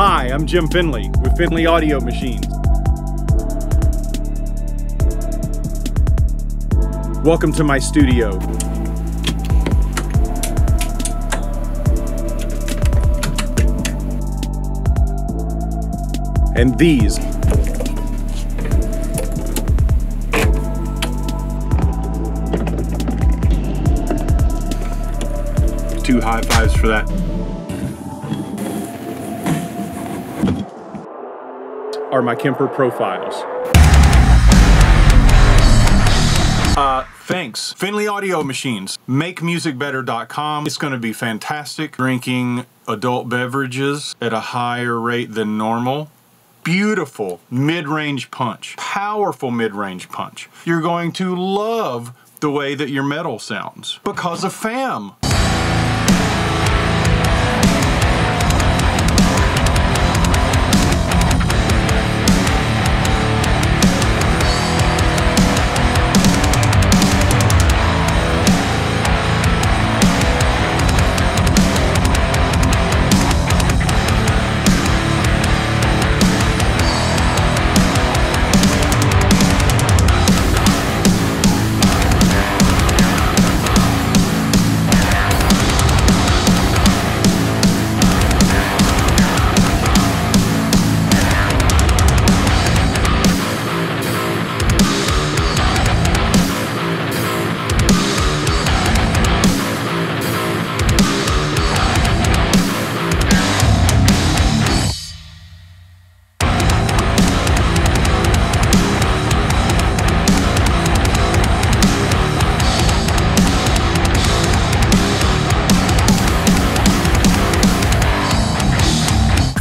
Hi, I'm Jim Finley with Finley Audio Machines. Welcome to my studio. And these two high fives for that. Are my Kemper profiles. Uh, thanks. Finley Audio Machines. MakeMusicBetter.com. It's going to be fantastic. Drinking adult beverages at a higher rate than normal. Beautiful mid-range punch. Powerful mid-range punch. You're going to love the way that your metal sounds because of FAM.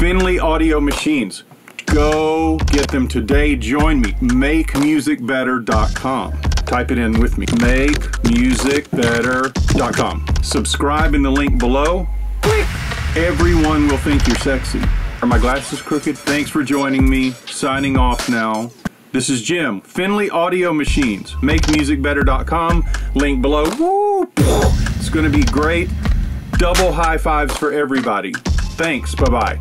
Finley Audio Machines. Go get them today. Join me. MakeMusicBetter.com. Type it in with me. MakeMusicBetter.com. Subscribe in the link below. Everyone will think you're sexy. Are my glasses crooked? Thanks for joining me. Signing off now. This is Jim. Finley Audio Machines. MakeMusicBetter.com. Link below. Woo! It's going to be great. Double high fives for everybody. Thanks. Bye bye.